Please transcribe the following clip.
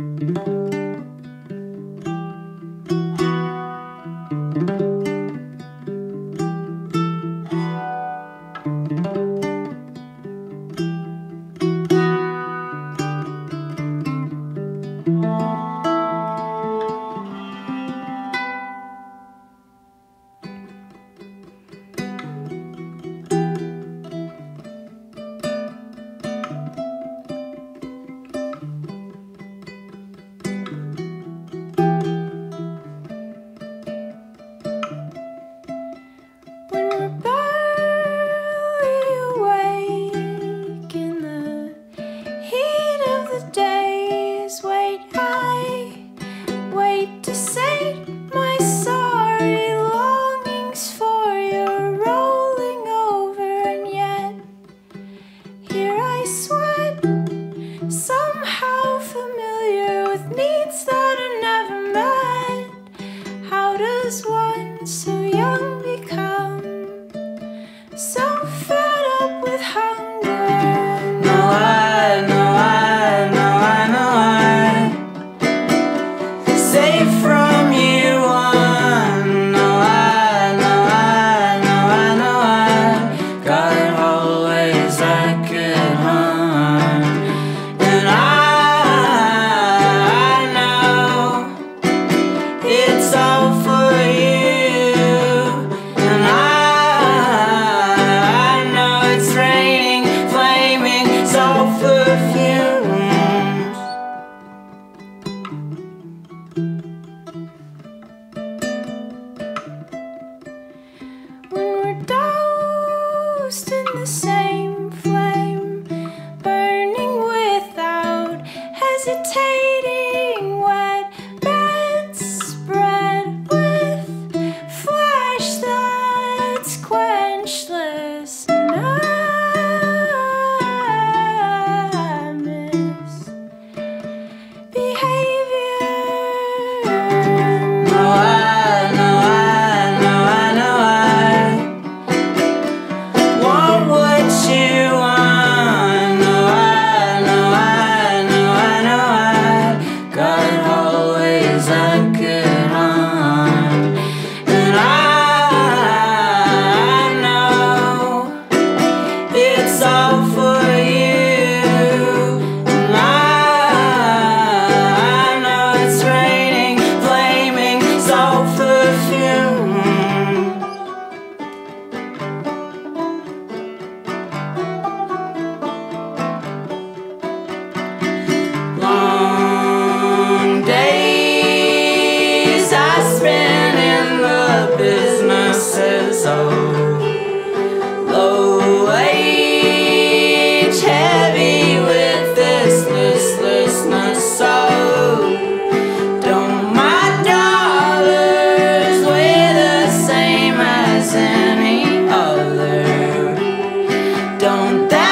When so don't that